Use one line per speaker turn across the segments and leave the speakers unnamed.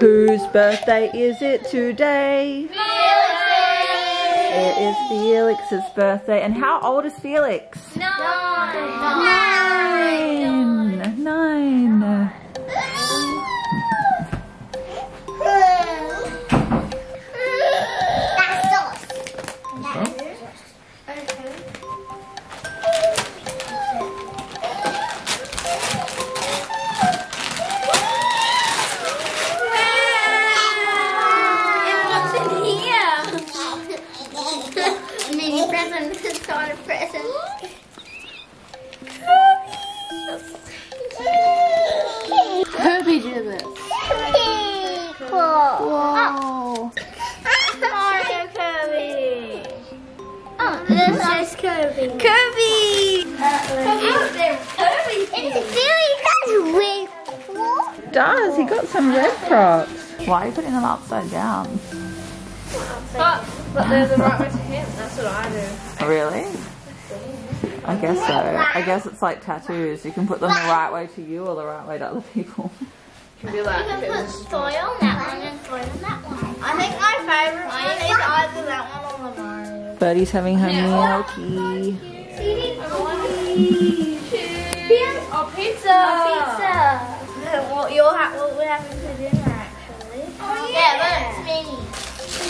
Whose birthday is it today? It is Felix's birthday. And how old is Felix? Nine. Nine. Crocs. Why are you putting them upside down?
But, but they're the right way to him. That's what I do.
Really? I guess so. I guess it's like tattoos. You can put them the right way to you or the right way to other people.
Can be like,
You can put soil on that one and soil on that one. I think my favorite one is either that one or the Mario.
Birdie's having her gnocchi.
oh, pizza.
Pizza. What you'll have, what we're having for dinner actually. Oh yeah, but it's mini.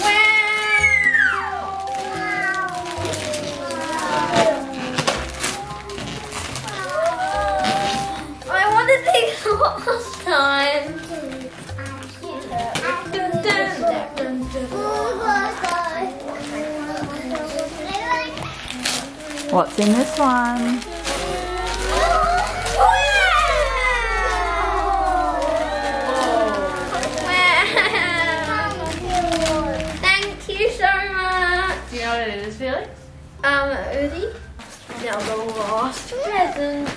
Wow. I wanted these last time.
What's in this one?
Thank you so much.
Do you know what it is, Felix?
Um, Udi. Now the last present.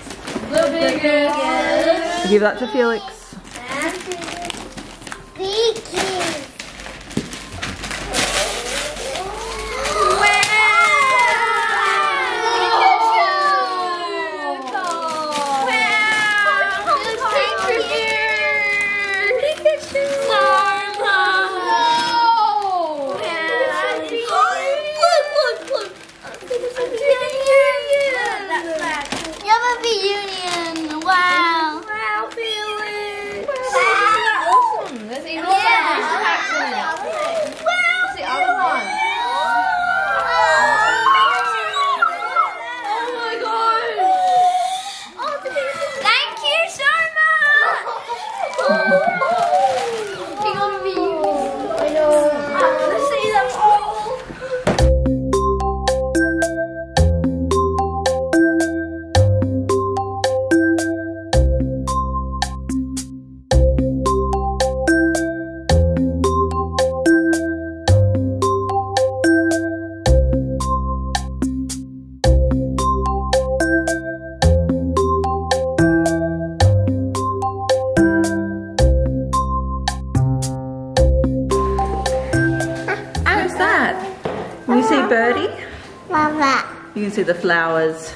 The biggest.
Give that to Felix.
Thank you. Wow. You see
Birdie?
Mama.
You can see the flowers.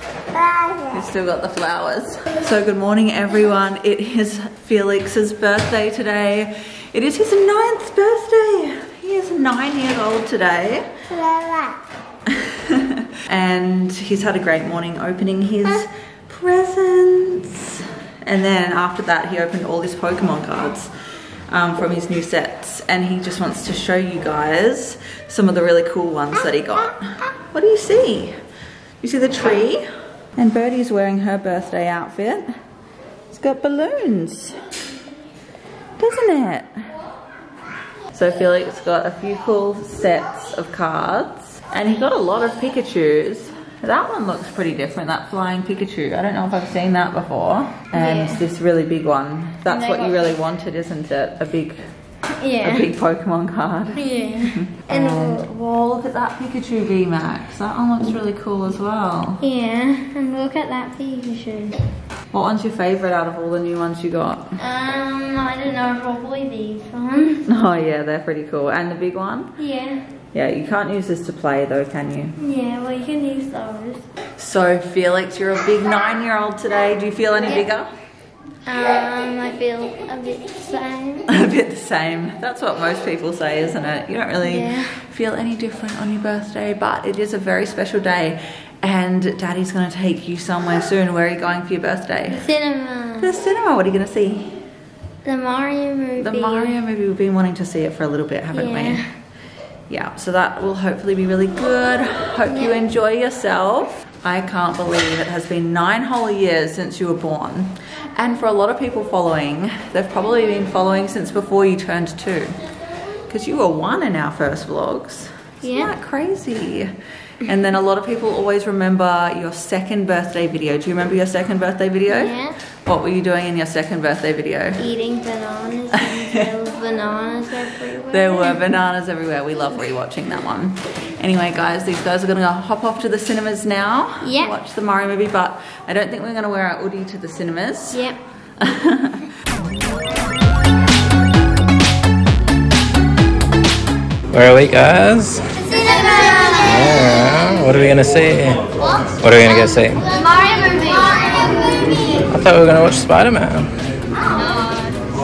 We've still got the flowers. So good morning everyone. It is Felix's birthday today. It is his ninth birthday. He is nine years old today. and he's had a great morning opening his presents. And then after that he opened all his Pokemon cards um, from his new sets. And he just wants to show you guys some of the really cool ones that he got. What do you see? You see the tree? And Birdie's wearing her birthday outfit. It's got balloons. Doesn't it? So Felix got a few cool sets of cards. And he got a lot of Pikachus. That one looks pretty different, that flying Pikachu. I don't know if I've seen that before. And
Yeah.
this really big one. That's what you
got-
really wanted, isn't it? A big,
yeah.
a big Pokemon card.
Yeah.
And
And
well, look at that Pikachu VMAX. That one looks really cool as well.
yeah, and look at that Pikachu.
What one's your favourite out of all the new ones you got?
Um, I don't know, probably these ones.
Oh yeah, they're pretty cool. And the big one?
Yeah.
Yeah, you can't use this to play though, can you?
Yeah, well you can use those.
So Felix, you're a big nine-year-old today. Do you feel any bigger?
Um, I feel a bit the same.
a bit the same. That's what most people say, isn't it? You don't really
Yeah.
feel any different on your birthday, but it is a very special day. And Daddy's going to take you somewhere soon. Where are you going for your birthday?
The Cinema.
The cinema. What are you going to see?
The Mario movie.
The Mario movie. We've been wanting to see it for a little bit, haven't we?
Yeah.
Yeah, so that will hopefully be really good. Hope you enjoy yourself. I can't believe it has been nine whole years since you were born. And for a lot of people following, they've probably been following since before you turned two. Because you were one in our first vlogs. Isn't
Yeah.
that crazy? And then a lot of people always remember your second birthday video. Do you remember your second birthday video?
Yeah.
What were you doing in your second birthday video?
Eating bananas and there was bananas everywhere.
There were bananas everywhere. We love rewatching that one. Anyway, guys, these guys are gonna go hop off to the cinemas now.
Yeah.
Watch the Mario movie, but I don't think we're gonna wear our hoodie to the cinemas.
Yep.
Where are we, guys? Cinema. Yeah. What are we gonna see? What are we gonna go see?
Mario movie.
I thought we were gonna watch Spider Man.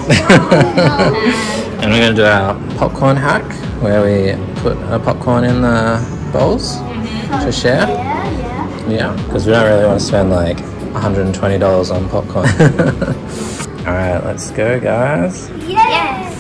and we're gonna do our popcorn hack, where we put a popcorn in the bowls mm-hmm. to share. Yeah, Yeah, because we don't really want to spend like $120 on popcorn. All right, let's go, guys.
Yes.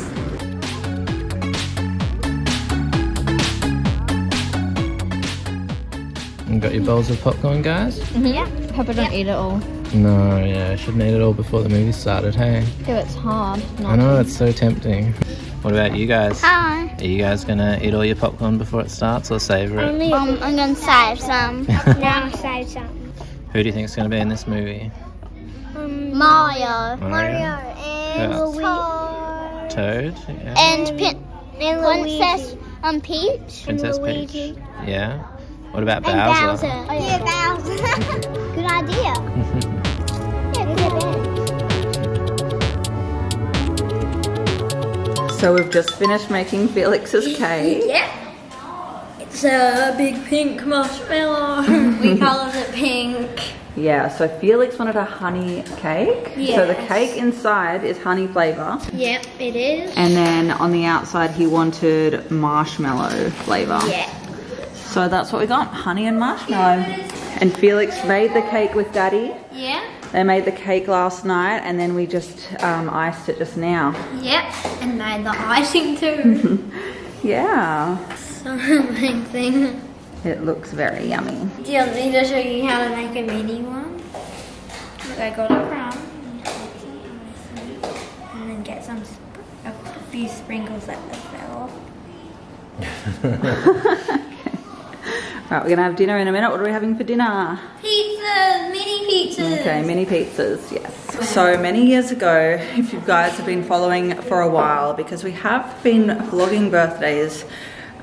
You got your bowls of popcorn, guys? Mm-hmm.
Yeah.
Hope I don't eat it all.
No, yeah, I shouldn't eat it all before the movie started, hey?
Yeah, it's hard.
I know, it's so tempting. What about you guys?
Hi.
Are you guys gonna eat all your popcorn before it starts or savor it?
Um, I'm gonna save some. now save some.
Who do you think is gonna be in this movie?
Um, Mario.
Mario.
and
Who
Luigi.
Toad? Yeah.
And Pin- and Princess um Peach.
Princess Peach? Yeah. What about
And
Bowser?
Bowser. Oh, yeah, Bowser.
So we've just finished making Felix's cake.
Yeah. It's a big pink marshmallow. we colored it pink.
Yeah, so Felix wanted a honey cake. So the cake inside is honey flavour.
Yep, it is.
And then on the outside he wanted marshmallow flavour.
Yeah.
So that's what we got, honey and marshmallow. And Felix made the cake with Daddy.
Yeah.
They made the cake last night and then we just um, iced it just now.
Yep. And made the icing too.
Yeah,
so amazing.
it looks very yummy.
Do you want me to show you how to make a mini one? Look, I got a from. And then get some, a few sprinkles that fell off.
Right, we're gonna have dinner in a minute. What are we having for dinner?
Pizzas, mini pizzas.
Okay, mini pizzas, yes. So many years ago, if you guys have been following for a while, because we have been vlogging birthdays,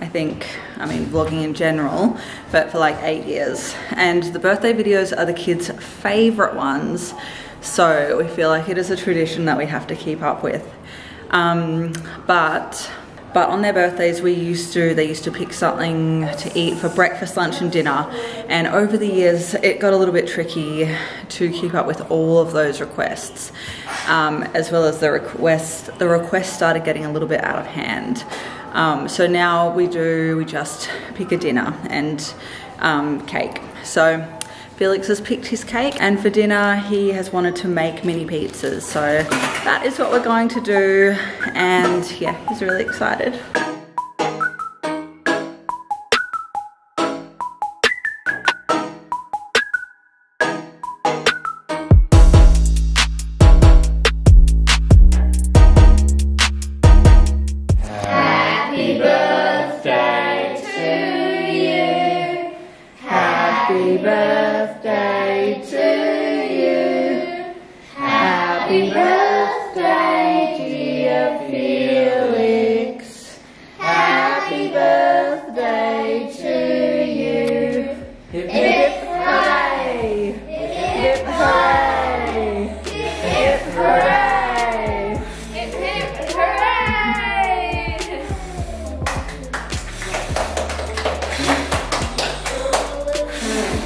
I think, I mean, vlogging in general, but for like eight years. And the birthday videos are the kids' favorite ones. So we feel like it is a tradition that we have to keep up with. Um, but but on their birthdays we used to they used to pick something to eat for breakfast lunch and dinner. And over the years it got a little bit tricky to keep up with all of those requests um, as well as the requests the requests started getting a little bit out of hand. Um, so now we do we just pick a dinner and um, cake. So Felix has picked his cake and for dinner he has wanted to make mini pizzas. So that is what we're going to do and yeah, he's really excited. Happy birthday Happy birthday, dear Felix. Happy birthday to you. Hip hip hooray! Hip hooray! Hip hooray!
Hip hip hooray!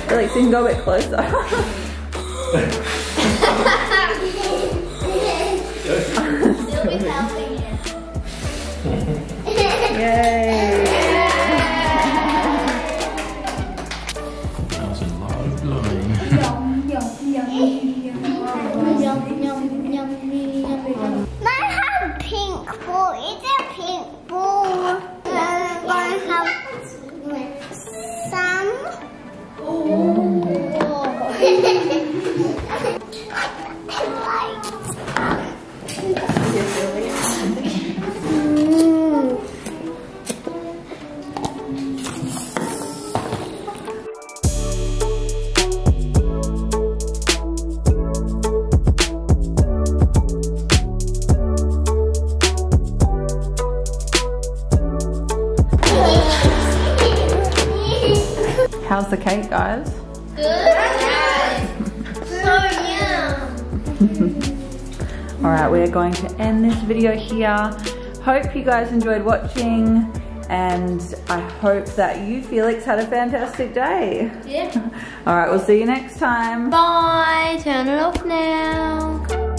Felix, you can go a bit closer. Yay!
was a lot of blowing. Yum, yum,
yum, yum. yum, yum, I have pink ball. It's a pink ball. I'm going have some.
Oh. How's the cake, guys? Good.
So yum.
All right, we are going to end this video here. Hope you guys enjoyed watching and I hope that you, Felix, had a fantastic day.
Yeah.
All right, we'll see you next time.
Bye. Turn it off now.